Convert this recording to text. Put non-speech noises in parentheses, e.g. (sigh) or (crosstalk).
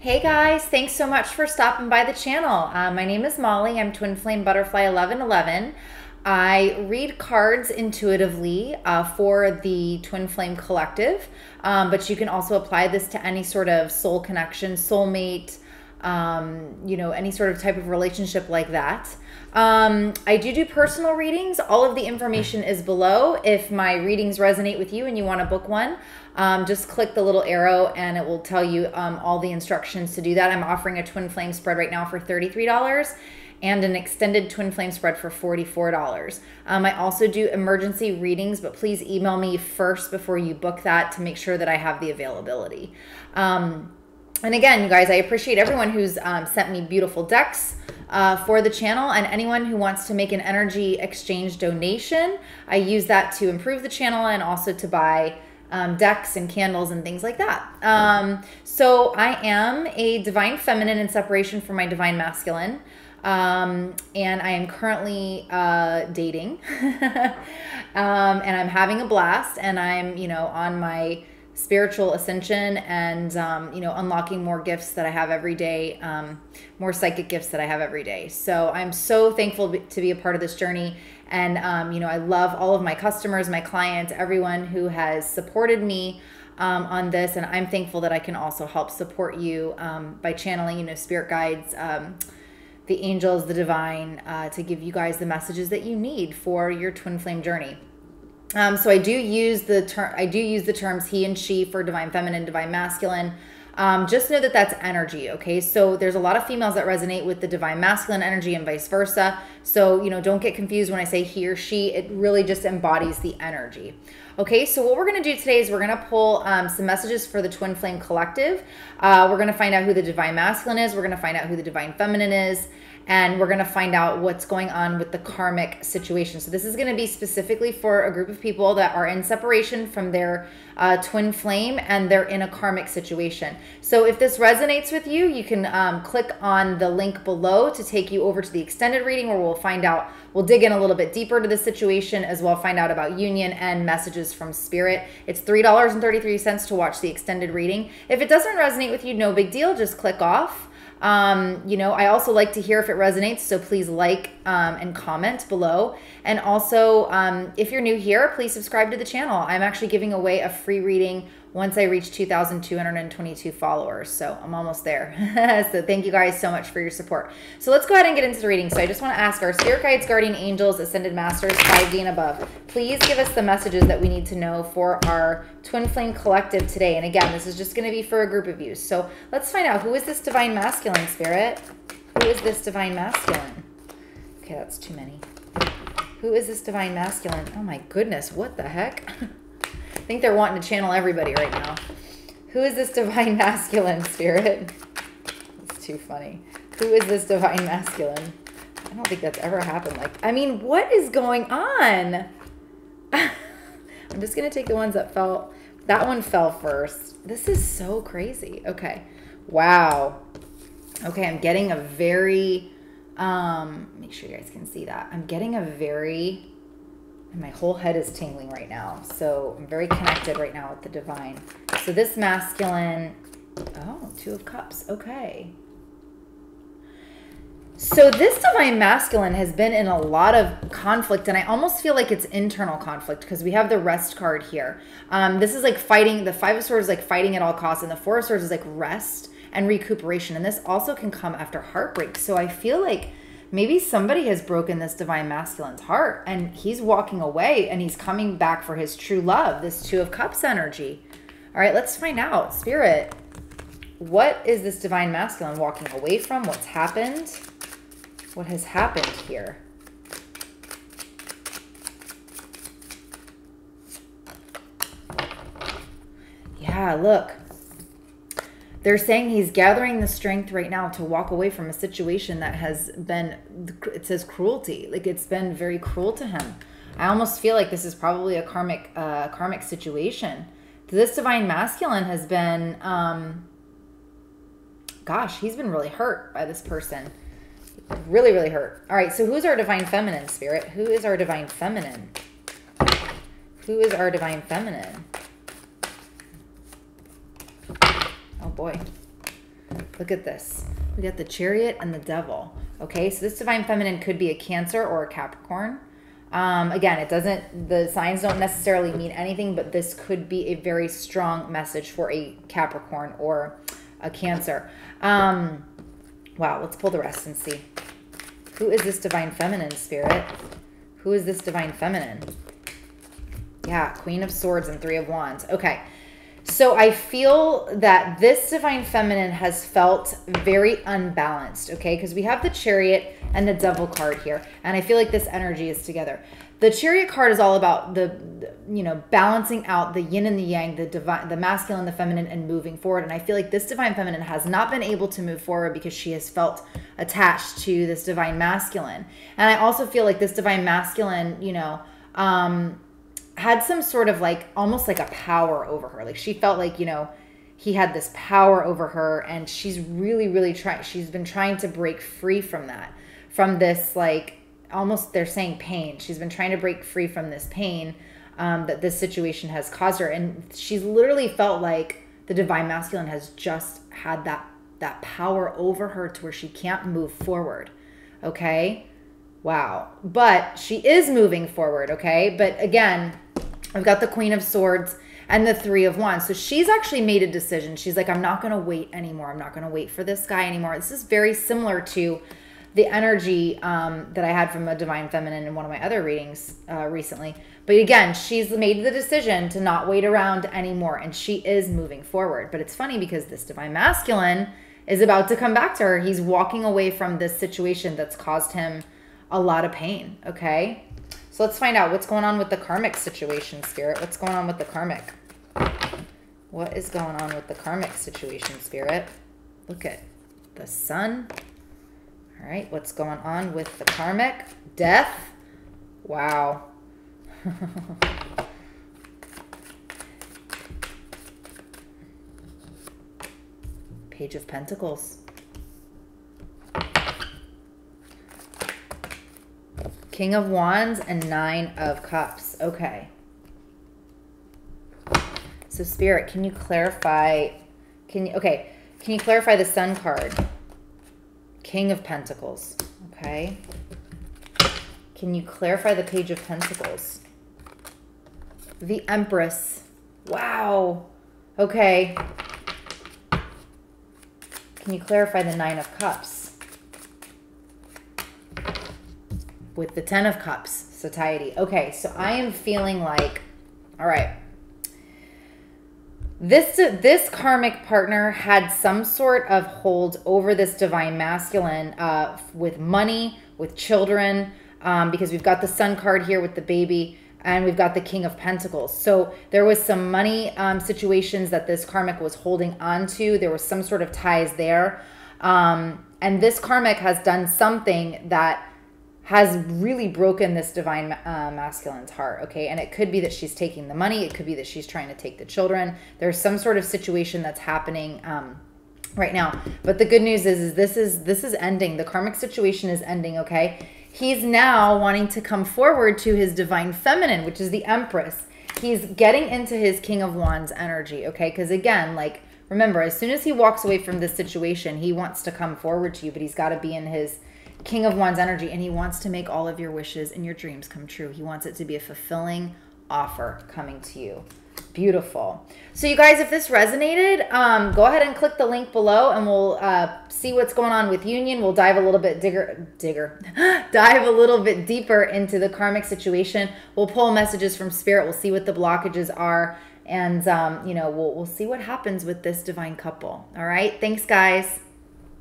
Hey guys, thanks so much for stopping by the channel. Uh, my name is Molly. I'm Twin Flame Butterfly 1111. I read cards intuitively uh, for the Twin Flame Collective, um, but you can also apply this to any sort of soul connection, soulmate, um, you know, any sort of type of relationship like that. Um, I do do personal readings. All of the information is below. If my readings resonate with you and you want to book one, um, just click the little arrow and it will tell you um, all the instructions to do that. I'm offering a twin flame spread right now for $33 and an extended twin flame spread for $44. Um, I also do emergency readings, but please email me first before you book that to make sure that I have the availability. Um, and again, you guys, I appreciate everyone who's um, sent me beautiful decks uh, for the channel and anyone who wants to make an energy exchange donation. I use that to improve the channel and also to buy um, decks and candles and things like that. Um, so I am a divine feminine in separation from my divine masculine. Um, and I am currently uh, dating, (laughs) um, and I'm having a blast, and I'm, you know, on my spiritual ascension and um, you know unlocking more gifts that i have every day um, more psychic gifts that i have every day. So i'm so thankful to be a part of this journey. And um, you know i love all of my customers my clients everyone who has supported me um, on this. And i'm thankful that i can also help support you um, by channeling you know spirit guides um, the angels the divine uh, to give you guys the messages that you need for your twin flame journey um, so I do use the term I do use the terms he and she for divine feminine, divine masculine. Um, just know that that's energy, okay? So there's a lot of females that resonate with the divine masculine energy and vice versa. So, you know, don't get confused when I say he or she, it really just embodies the energy. Okay, so what we're gonna do today is we're gonna pull um, some messages for the Twin Flame Collective. Uh, we're gonna find out who the divine masculine is, we're gonna find out who the divine feminine is, and we're going to find out what's going on with the karmic situation. So, this is going to be specifically for a group of people that are in separation from their uh, twin flame and they're in a karmic situation. So, if this resonates with you, you can um, click on the link below to take you over to the extended reading where we'll find out, we'll dig in a little bit deeper to the situation as well, find out about union and messages from spirit. It's $3.33 to watch the extended reading. If it doesn't resonate with you, no big deal, just click off. Um, you know, I also like to hear if it resonates, so please like um, and comment below. And also, um, if you're new here, please subscribe to the channel. I'm actually giving away a free reading once I reach 2,222 followers. So I'm almost there. (laughs) so thank you guys so much for your support. So let's go ahead and get into the reading. So I just want to ask our spirit guides, guardian angels, ascended masters, 5D and above, please give us the messages that we need to know for our twin flame collective today. And again, this is just going to be for a group of you. So let's find out who is this divine masculine spirit? Who is this divine masculine? Okay, that's too many. Who is this divine masculine? Oh my goodness, what the heck? (laughs) Think they're wanting to channel everybody right now. Who is this divine masculine spirit? It's too funny. Who is this divine masculine? I don't think that's ever happened. Like, I mean, what is going on? (laughs) I'm just going to take the ones that fell. That one fell first. This is so crazy. Okay. Wow. Okay, I'm getting a very, um, make sure you guys can see that. I'm getting a very and my whole head is tingling right now. So I'm very connected right now with the divine. So this masculine, oh, two of cups. Okay. So this divine masculine has been in a lot of conflict, and I almost feel like it's internal conflict because we have the rest card here. Um, this is like fighting. The five of swords is like fighting at all costs, and the four of swords is like rest and recuperation. And this also can come after heartbreak. So I feel like maybe somebody has broken this divine masculine's heart and he's walking away and he's coming back for his true love, this Two of Cups energy. All right, let's find out. Spirit, what is this divine masculine walking away from? What's happened? What has happened here? Yeah, look. They're saying he's gathering the strength right now to walk away from a situation that has been, it says cruelty. Like it's been very cruel to him. I almost feel like this is probably a karmic, uh, karmic situation. This divine masculine has been, um, gosh, he's been really hurt by this person. Really, really hurt. All right, so who's our divine feminine spirit? Who is our divine feminine? Who is our divine feminine? Oh boy. Look at this. We got the chariot and the devil. Okay, so this divine feminine could be a Cancer or a Capricorn. Um, again, it doesn't, the signs don't necessarily mean anything, but this could be a very strong message for a Capricorn or a Cancer. Um, wow, let's pull the rest and see. Who is this divine feminine spirit? Who is this divine feminine? Yeah, Queen of Swords and Three of Wands. Okay. So I feel that this divine feminine has felt very unbalanced, okay? Because we have the chariot and the devil card here, and I feel like this energy is together. The chariot card is all about the, you know, balancing out the yin and the yang, the divine, the masculine, the feminine, and moving forward. And I feel like this divine feminine has not been able to move forward because she has felt attached to this divine masculine. And I also feel like this divine masculine, you know, um, had some sort of like almost like a power over her. Like she felt like, you know, he had this power over her and she's really really trying she's been trying to break free from that. From this like almost they're saying pain. She's been trying to break free from this pain um, that this situation has caused her and she's literally felt like the divine masculine has just had that that power over her to where she can't move forward. Okay? Wow. But she is moving forward, okay? But again, I've got the Queen of Swords and the Three of Wands. So she's actually made a decision. She's like, I'm not going to wait anymore. I'm not going to wait for this guy anymore. This is very similar to the energy um, that I had from a Divine Feminine in one of my other readings uh, recently. But again, she's made the decision to not wait around anymore and she is moving forward. But it's funny because this Divine Masculine is about to come back to her. He's walking away from this situation that's caused him a lot of pain, okay? So let's find out what's going on with the karmic situation, Spirit. What's going on with the karmic? What is going on with the karmic situation, Spirit? Look at the sun. All right, what's going on with the karmic? Death. Wow. (laughs) Page of Pentacles. King of Wands and Nine of Cups. Okay. So Spirit, can you clarify, can you, okay, can you clarify the Sun card? King of Pentacles. Okay. Can you clarify the Page of Pentacles? The Empress. Wow. Okay. Can you clarify the Nine of Cups? With the Ten of Cups, satiety. Okay, so I am feeling like, all right, this this karmic partner had some sort of hold over this divine masculine uh, with money, with children, um, because we've got the Sun card here with the baby, and we've got the King of Pentacles. So there was some money um, situations that this karmic was holding on to. There was some sort of ties there. Um, and this karmic has done something that has really broken this divine uh, masculine's heart okay? And it could be that she's taking the money it could be that she's trying to take the children. There's some sort of situation that's happening um, right now. But the good news is, is this is this is ending. The karmic situation is ending okay? He's now wanting to come forward to his divine feminine which is the empress. He's getting into his king of wands energy okay? Because again like remember as soon as he walks away from this situation he wants to come forward to you but he's got to be in his King of Wands energy, and he wants to make all of your wishes and your dreams come true. He wants it to be a fulfilling offer coming to you. Beautiful. So, you guys, if this resonated, um, go ahead and click the link below, and we'll uh, see what's going on with Union. We'll dive a little bit digger, digger, (laughs) dive a little bit deeper into the karmic situation. We'll pull messages from Spirit. We'll see what the blockages are, and um, you know, we'll we'll see what happens with this divine couple. All right. Thanks, guys.